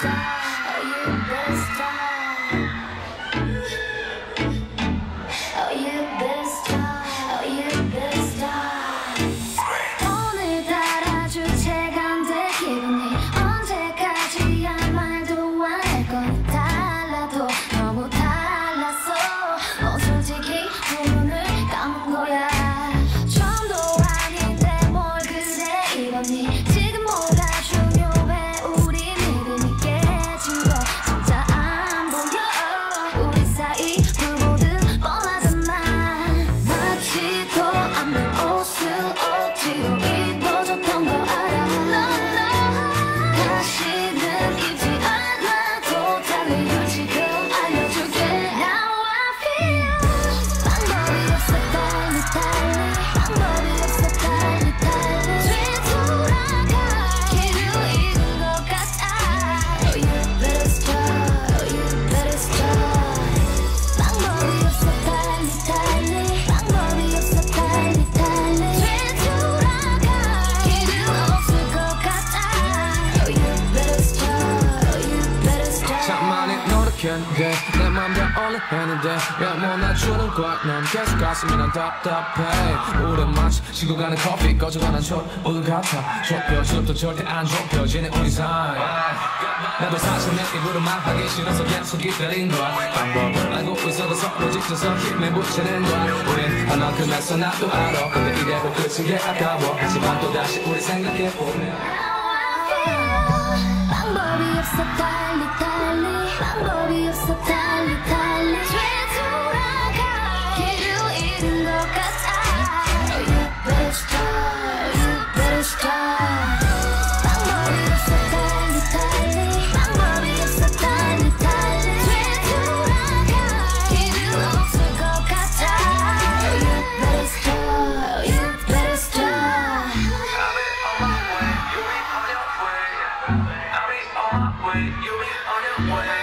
time. myself 했는데 왜뭐 낮추는 거야? 넌 계속 가슴이 난 답답해. 오랜 마치 식고 가는 커피 꺼져가는 촛불 같아. 좁혀 좁도 절대 안 좁혀지는 우리 사이. 나도 사실 내 입으로 말하기 싫어서 계속 기다린 거야. 방법을 알고 있어도 서로 지쳐서 힘에 붙이는 거야. 우린 얼만큼 했어 나도 알아. 근데 이대로 끝인 게 아까워. 하지만 또다시 우리 생각해보면 방법이 없어 달리 달리. 방법이 없어 달리 You be on your way.